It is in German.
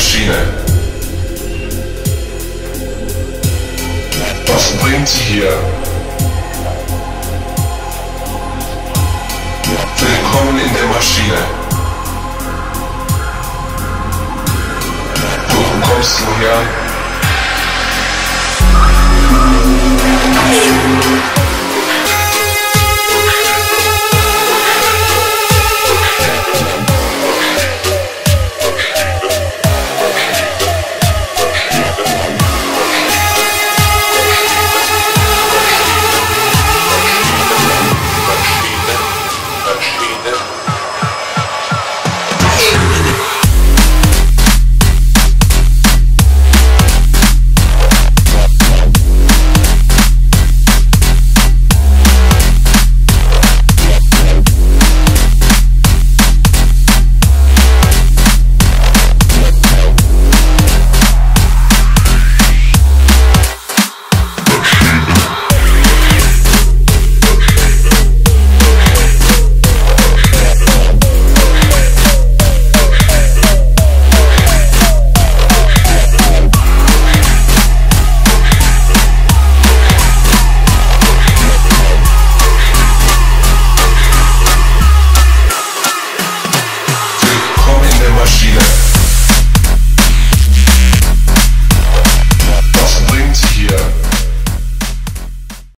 Maschine. Was bringt sie hier? Willkommen in der Maschine. Wo kommst du her?